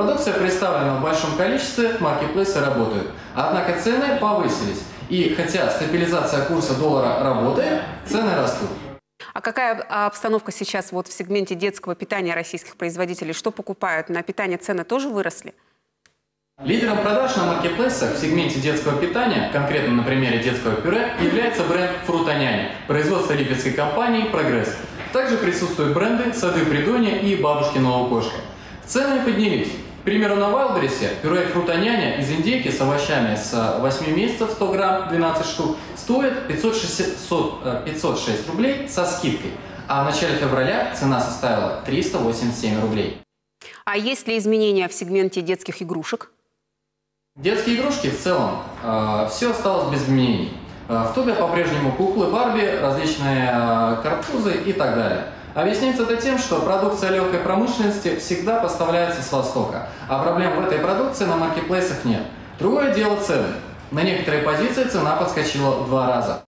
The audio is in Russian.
Продукция представлена в большом количестве, маркетплейсы работают. Однако цены повысились. И хотя стабилизация курса доллара работает, цены растут. А какая обстановка сейчас вот в сегменте детского питания российских производителей? Что покупают? На питание цены тоже выросли? Лидером продаж на маркетплейсах в сегменте детского питания, конкретно на примере детского пюре, является бренд Фрутоняня, производство липецкой компании «Прогресс». Также присутствуют бренды «Сады Придонья» и «Бабушкина кошка». Цены поднялись. К примеру, на Вайлдберрисе пюре фрутоняня из индейки с овощами с 8 месяцев 100 грамм 12 штук стоит 560, 506 рублей со скидкой. А в начале февраля цена составила 387 рублей. А есть ли изменения в сегменте детских игрушек? Детские игрушки в целом э, все осталось без изменений. Э, в тубе по-прежнему куклы Барби, различные э, карпузы и так далее. Объясняется это тем, что продукция легкой промышленности всегда поставляется с Востока, а проблем в этой продукции на маркетплейсах нет. Другое дело цены. На некоторые позиции цена подскочила в два раза.